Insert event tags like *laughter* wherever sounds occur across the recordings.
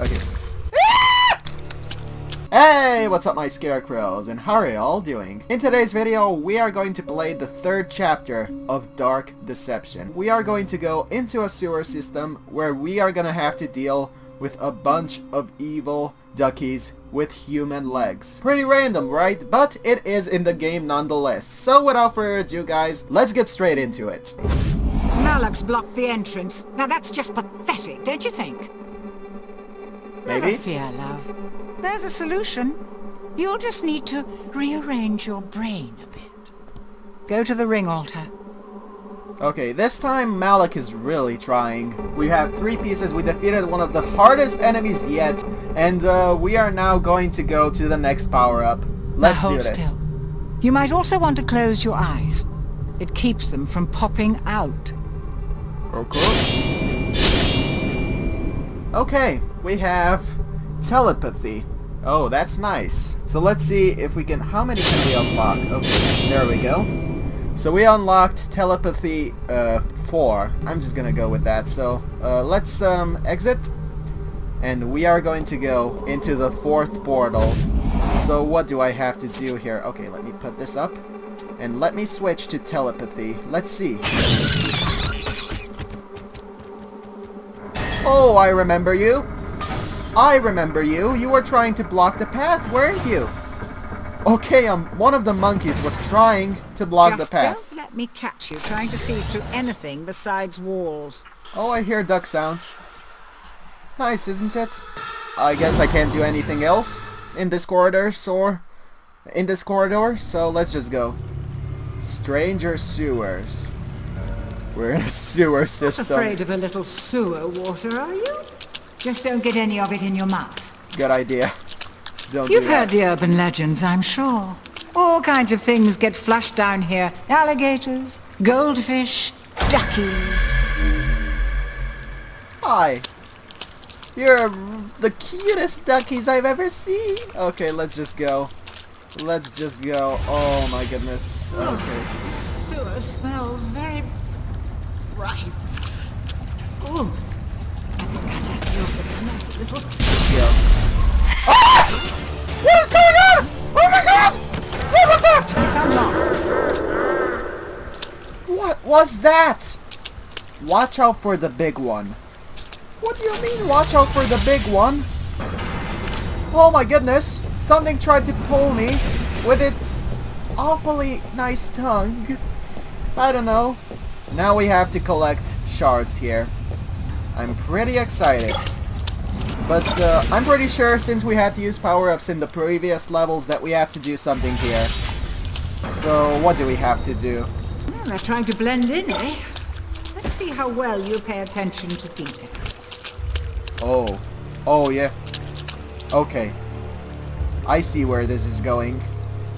Okay. Hey, what's up my scarecrows, and how are you all doing? In today's video, we are going to play the third chapter of Dark Deception. We are going to go into a sewer system where we are gonna have to deal with a bunch of evil duckies with human legs. Pretty random, right? But it is in the game nonetheless. So without further ado guys, let's get straight into it. Malak's blocked the entrance. Now that's just pathetic, don't you think? Maybe? Never fear, love. There's a solution. You'll just need to rearrange your brain a bit. Go to the ring altar. Okay, this time Malak is really trying. We have three pieces, we defeated one of the hardest enemies yet, and uh, we are now going to go to the next power-up. Let's now hold do this. still. You might also want to close your eyes. It keeps them from popping out. Okay. Okay, we have telepathy. Oh, that's nice. So let's see if we can... How many can we unlock? Okay, there we go. So we unlocked telepathy uh, 4. I'm just gonna go with that. So uh, let's um, exit. And we are going to go into the fourth portal. So what do I have to do here? Okay, let me put this up. And let me switch to telepathy. Let's see. Oh, I remember you. I remember you. You were trying to block the path, weren't you? Okay, um, one of the monkeys was trying to block just the path. don't let me catch you trying to see through anything besides walls. Oh, I hear duck sounds. Nice, isn't it? I guess I can't do anything else in this corridor, so... in this corridor, so let's just go. Stranger sewers. We're in a sewer system. Afraid of a little sewer water, are you? Just don't get any of it in your mouth. Good idea. Don't You've heard the urban legends, I'm sure. All kinds of things get flushed down here. Alligators, goldfish, duckies. Hi. You're the cutest duckies I've ever seen. Okay, let's just go. Let's just go. Oh my goodness. Okay. Sewer smells very ripe. Ooh. I think I just opened a nice little... Go. Ah! What is going on? Oh my god! What was that? What was that? Watch out for the big one. What do you mean watch out for the big one? Oh my goodness! Something tried to pull me with its awfully nice tongue. I don't know. Now we have to collect shards here. I'm pretty excited. But uh, I'm pretty sure since we had to use power-ups in the previous levels that we have to do something here. So what do we have to do? Well, they're trying to blend in, eh? Let's see how well you pay attention to details. Oh. Oh, yeah. Okay. I see where this is going.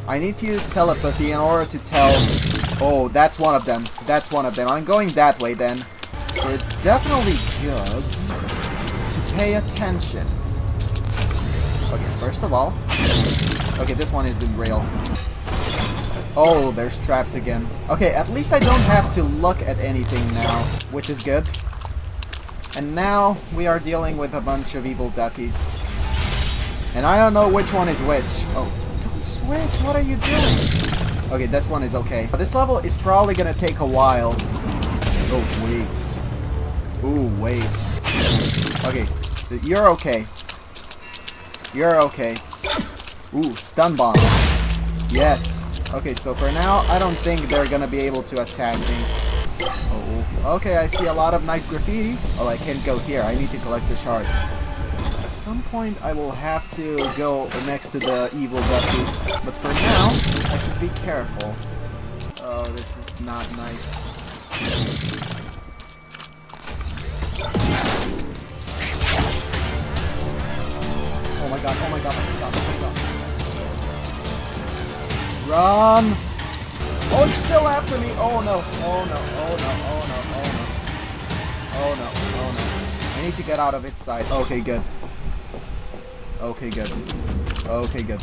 I need to use telepathy in order to tell... Oh, that's one of them. That's one of them. I'm going that way then. It's definitely good to pay attention. Okay, first of all... Okay, this one isn't real. Oh, there's traps again. Okay, at least I don't have to look at anything now, which is good. And now we are dealing with a bunch of evil duckies. And I don't know which one is which. Oh, don't switch. What are you doing? Okay, this one is okay. This level is probably gonna take a while. Oh, wait. Ooh, wait. Okay, you're okay. You're okay. Ooh, stun bomb. Yes. Okay, so for now, I don't think they're gonna be able to attack me. Oh, oh, okay, I see a lot of nice graffiti. Oh, I can't go here. I need to collect the shards. At some point, I will have to go next to the evil duckies. But for now, I should be careful. Oh, this is not nice. Oh my god, oh my god, oh my god, my god. Run! Oh, it's still after me! Oh no, oh no, oh no, oh no, oh no. Oh no, oh no. I need to get out of its side. Okay, good. Okay, good. Okay, good.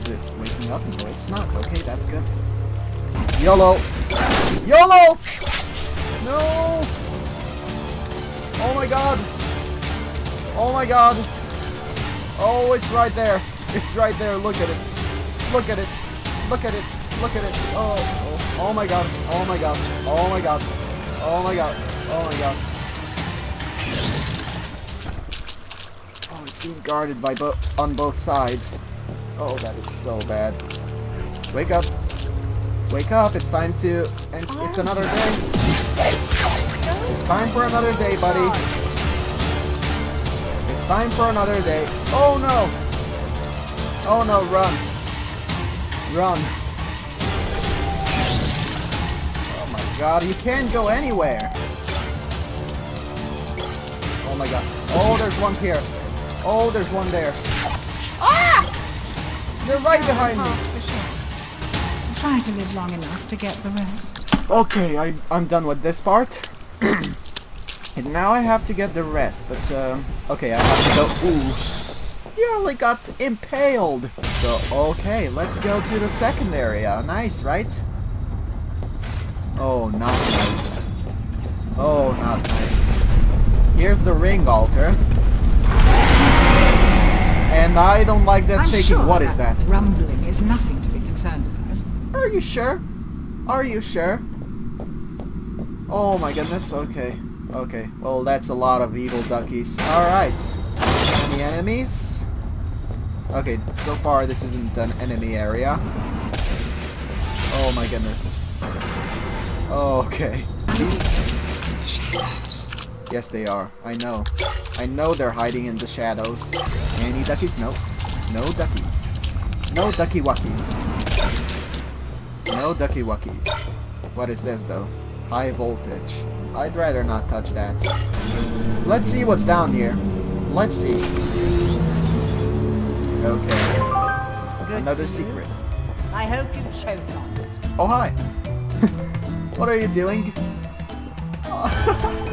Is it waking up? No, it's not. Okay, that's good. YOLO! YOLO! No! Oh my god! Oh my god. Oh, it's right there. It's right there. Look at it. Look at it. Look at it. Look at it. Oh, oh, oh my god. Oh my god. Oh my god. Oh my god. Oh my god. Oh, it's being guarded by bo on both sides. Oh, that is so bad. Wake up. Wake up. It's time to... And it's oh. another day. It's time for another day, buddy. It's time for another day. Oh no! Oh no, run. Run. Oh my god, you can't go anywhere. Oh my god. Oh, there's one here. Oh, there's one there. They're right behind me. Try to live long enough to get the rest. Okay, I, I'm done with this part. *clears throat* and now I have to get the rest, but, um, okay, I have to go... Ooh, nearly got impaled. So, okay, let's go to the second area. Nice, right? Oh, not nice. Oh, not nice. Here's the ring altar. And I don't like that I'm shaking. sure What is that? Rumbling is nothing to be concerned about. Are you sure? Are you sure? Oh my goodness, okay. Okay, well that's a lot of evil duckies. Alright. Any enemies? Okay, so far this isn't an enemy area. Oh my goodness. Okay. Yes they are, I know. I know they're hiding in the shadows. Any duckies? No. No duckies. No ducky wuckies. No ducky wuckies. What is this though? High voltage. I'd rather not touch that. Let's see what's down here. Let's see. Okay. Good Another secret. I hope you choke on it. Oh hi. *laughs* what are you doing? *laughs*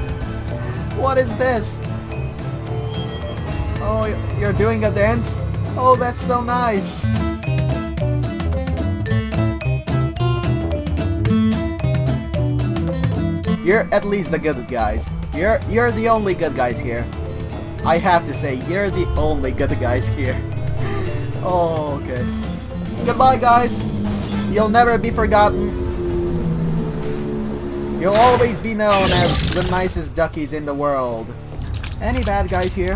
what is this? Oh, you're doing a dance? Oh, that's so nice. You're at least the good guys. You're you're the only good guys here. I have to say, you're the only good guys here. *laughs* Oh, okay. Goodbye, guys. You'll never be forgotten. You'll always be known as the nicest duckies in the world. Any bad guys here?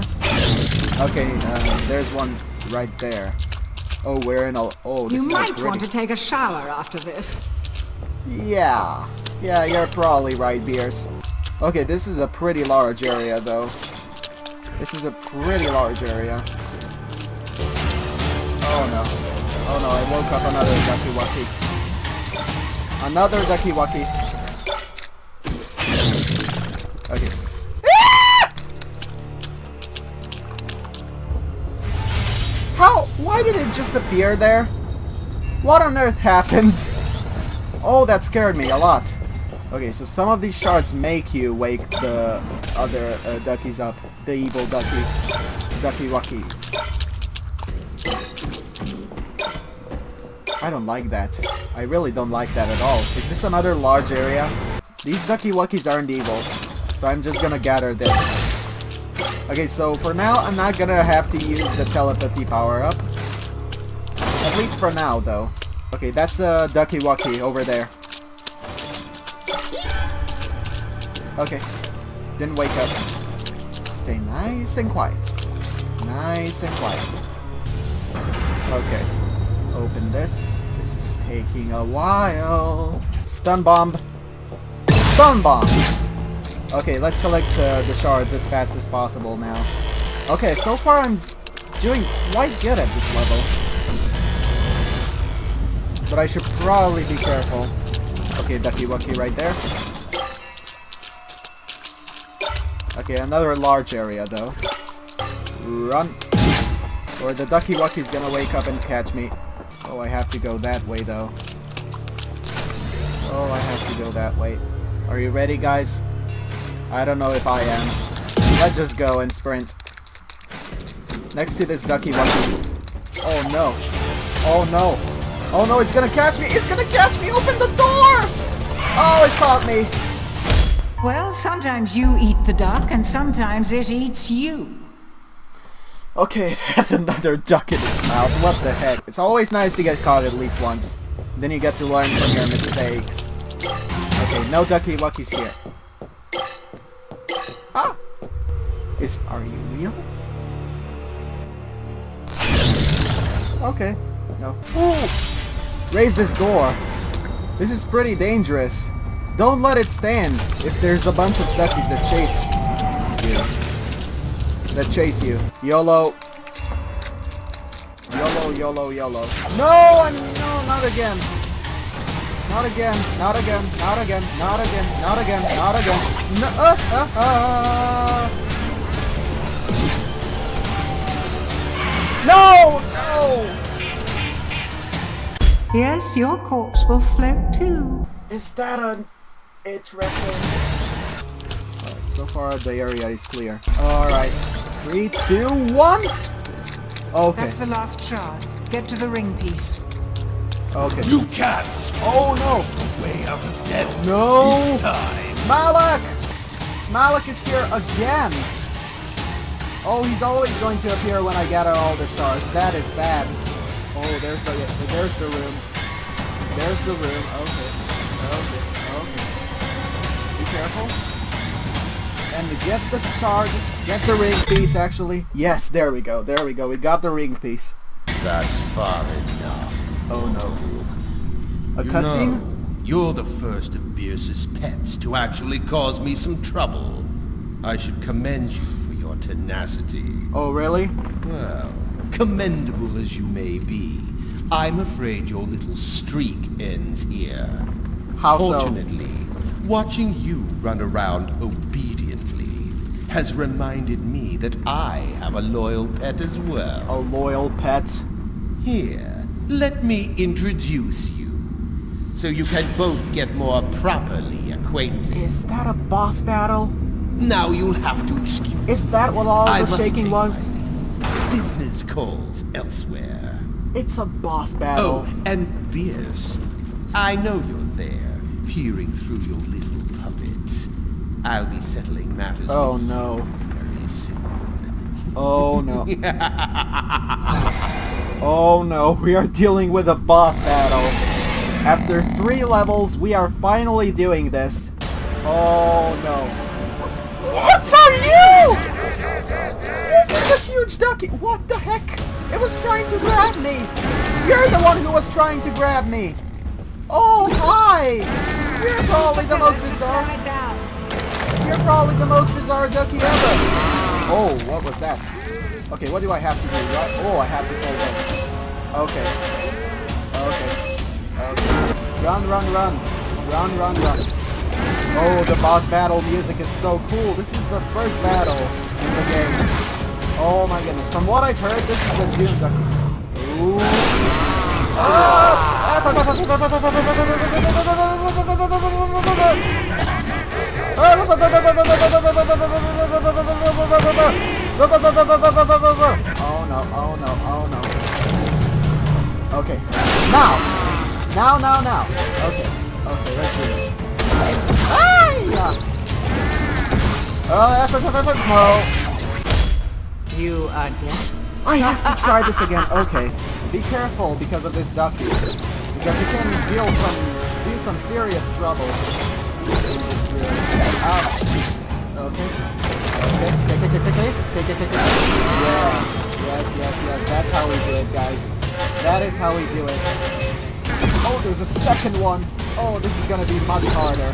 Okay, uh, there's one right there. Oh, we're in a... Oh, this You is might want to take a shower after this. Yeah. Yeah, you're probably right, Bierce. Okay, this is a pretty large area, though. This is a pretty large area. Oh, no. Oh, no, I woke up another Ducky Wucky. Another Ducky Wucky. Just appear there? What on earth happened? Oh, that scared me a lot. Okay, so some of these shards make you wake the other uh, duckies up. The evil duckies. Ducky Wuckies. I don't like that. I really don't like that at all. Is this another large area? These Ducky Wuckies aren't evil. So I'm just gonna gather this. Okay, so for now, I'm not gonna have to use the telepathy power-up. Least for now, though. Okay, that's a Ducky Wucky over there. Okay. Didn't wake up. Stay nice and quiet. Nice and quiet. Okay. Open this. This is taking a while. Stun bomb. Stun bomb! Okay, let's collect uh, the shards as fast as possible now. Okay, so far I'm doing quite good at this level. But I should probably be careful. Okay, Ducky Wucky right there. Okay, another large area though. Run! Or the Ducky Wucky's gonna wake up and catch me. Oh, I have to go that way though. Oh, I have to go that way. Are you ready, guys? I don't know if I am. Let's just go and sprint. Next to this Ducky Wucky. Oh no. Oh no. Oh no, it's gonna catch me! It's gonna catch me! Open the door! Oh, it caught me! Well, sometimes you eat the duck, and sometimes it eats you. Okay, *laughs* it has another duck in its mouth. What the heck? It's always nice to get caught at least once. Then you get to learn from your mistakes. Okay, no ducky wuckies here. Ah! Is are you real? Okay. No. Ooh! Raise this door. This is pretty dangerous. Don't let it stand if there's a bunch of duckies that chase you. That chase you. YOLO. YOLO, YOLO, YOLO. No, no, not again. Not again, not again, not again, not again, not again, not again. No, uh, uh, uh. Yes, your corpse will float too. Is that a it reference? Alright, so far the area is clear. Alright. Three, two, one! Okay. That's the last shard. Get to the ring piece. Okay. You can't Oh no! way out of death No! this time. Malak! Malak is here again! Oh, he's always going to appear when I gather all the shards. That is bad. There's the there's the room. There's the room. Okay. Okay. Okay. Be careful. And get the shard. Get the ring piece, actually. Yes, there we go. There we go. We got the ring piece. That's far enough. Oh no. A You cutscene? know, you're the first of Bierce's pets to actually cause me some trouble. I should commend you for your tenacity. Oh, really? Well, commendable as you may be, I'm afraid your little streak ends here. How so? Fortunately, watching you run around obediently has reminded me that I have a loyal pet as well. A loyal pet. Here, let me introduce you, so you can both get more properly acquainted. Is that a boss battle? Now you'll have to excuse Is that what all I the shaking was? Business calls elsewhere. It's a boss battle. Oh, and Bierce, I know you're there, peering through your little puppet. I'll be settling matters Oh, with no. you very soon. Oh no. *laughs* *laughs* oh no, we are dealing with a boss battle. After three levels, we are finally doing this. Oh no. What are you? This is a huge ducky. What the heck? It was trying to grab me. You're the one who was trying to grab me. Oh, hi. You're probably the most bizarre. You're probably the most bizarre ducky ever. Oh, what was that? Okay, what do I have to do? Oh, I have to pull this. Okay. Okay. Okay. Run, run, run. Run, run, run. Oh, the boss battle music is so cool. This is the first battle in the game. Oh my goodness. From what I've heard, this is the Doom Ducky. Oh no, oh no, oh no. Okay. Now! Now, now, now. Okay. Okay, let's do this. Ah! Yeah. Oh, that's no. You are dead. I have to try this again. Okay. Be careful because of this ducky. Because it can deal some do some serious trouble in this. Ah. Okay. Okay, okay, okay, okay, okay, okay, okay. Yes, yes, yes, yes. That's how we do it, guys. That is how we do it. Oh, there's a second one. Oh, this is gonna be much harder.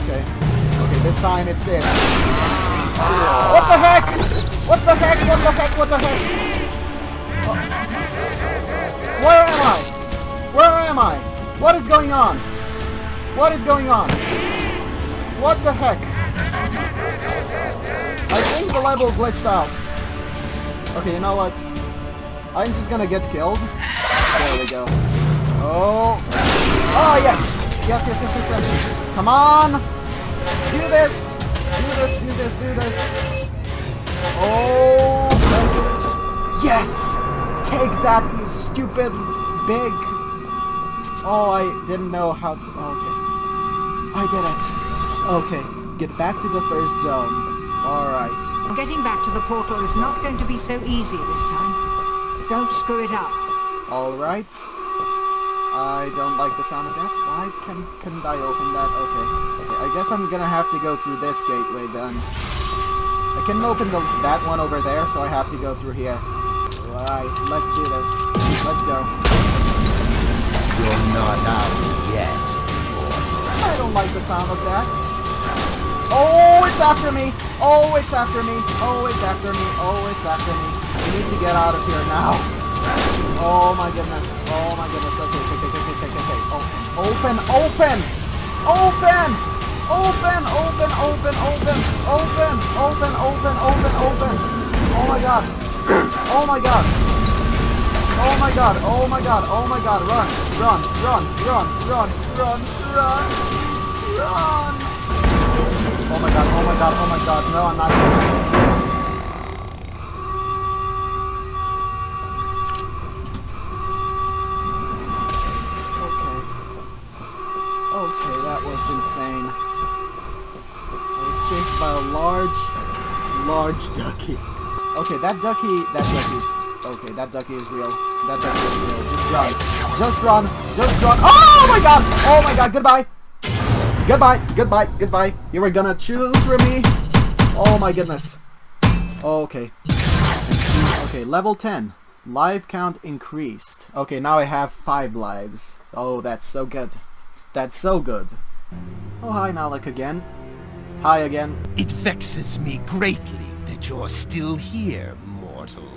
Okay. Okay, this time it's it. What the heck? What the heck? What the heck? What the heck? Where am I? Where am I? What is going on? What is going on? What the heck? I think the level glitched out. Okay, you know what? I'm just gonna get killed. There we go. Oh. Oh, yes. Yes, yes, yes, yes, yes. Come on. Do this. Do this, do this, do this. Oh. Yes. Take that, you stupid big. Oh, I didn't know how to. Oh, okay. I did it. Okay. Get back to the first zone. Alright. Getting back to the portal is not going to be so easy this time. Don't screw it up. Alright. I don't like the sound of that. Why can, couldn't I open that? Okay. I guess I'm gonna have to go through this gateway then. I can open the, that one over there, so I have to go through here. Alright, let's do this. Let's go. You're not out yet. I don't like the sound of that. Oh, it's after me! Oh, it's after me! Oh, it's after me! Oh, it's after me! We need to get out of here now. Oh my goodness. Oh my goodness. Okay, okay, okay, okay, okay, okay. Oh, open, open! Open! Open, open, open, open, open, open, open, open, open. Oh my god. *clears throat* Oh my god. Oh my god, oh my god, oh my god, run, run, run, run, run, run, run, run! Oh my god, oh my god, oh my god, no, I'm not Okay. Okay, that was insane. Chased by a large, large ducky. Okay, that ducky, that ducky's, okay, that ducky is real. That ducky is real. Just run. Just run. Just run. Oh my god! Oh my god, goodbye! Goodbye, goodbye, goodbye. You were gonna choose for me? Oh my goodness. Okay. Okay, level 10. Life count increased. Okay, now I have 5 lives. Oh, that's so good. That's so good. Oh, hi Malak again. Hi again. It vexes me greatly that you're still here, mortal.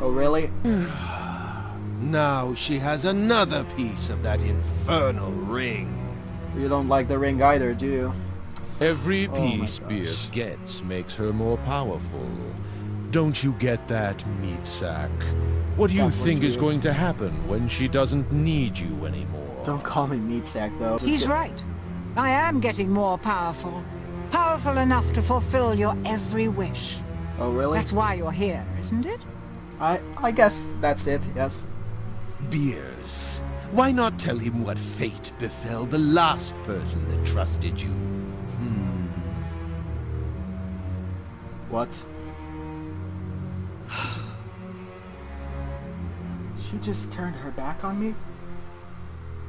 Oh, really? *sighs* Now she has another piece of that infernal ring. You don't like the ring either, do you? Every Oh piece gosh. Beerus gets makes her more powerful. Don't you get that, meat sack? What do you That was think is going to happen when she doesn't need you anymore? Don't call me meat sack though. He's right. I am getting more powerful. Powerful enough to fulfill your every wish. Oh, really? That's why you're here, isn't it? I I guess that's it. Yes. Bierce, why not tell him what fate befell the last person that trusted you? Hmm. What? *sighs* she just turned her back on me?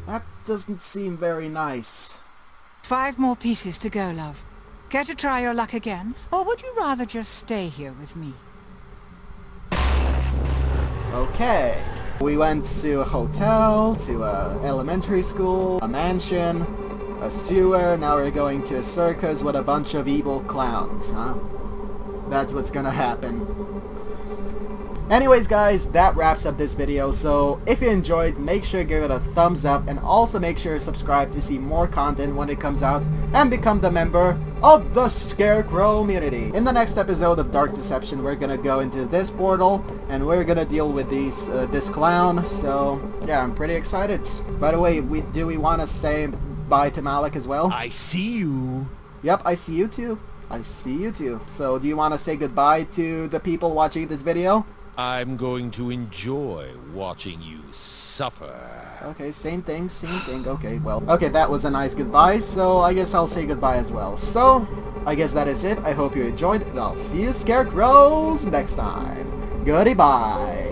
That doesn't seem very nice. Five more pieces to go, love. Care to try your luck again? Or would you rather just stay here with me? Okay. We went to a hotel, to a elementary school, a mansion, a sewer, now we're going to a circus with a bunch of evil clowns, huh? That's what's gonna happen. Anyways guys, that wraps up this video, so if you enjoyed, make sure to give it a thumbs up and also make sure to subscribe to see more content when it comes out and become the member of the Scarecrow community. In the next episode of Dark Deception, we're gonna go into this portal and we're gonna deal with these uh, this clown, so yeah, I'm pretty excited. By the way, we do we want to say bye to Malak as well? I see you. Yep, I see you too. I see you too. So do you want to say goodbye to the people watching this video? I'm going to enjoy watching you suffer. Okay, same thing, same thing. Okay, well. Okay, that was a nice goodbye, so I guess I'll say goodbye as well. So, I guess that is it. I hope you enjoyed, and I'll see you scarecrows next time. Goodbye.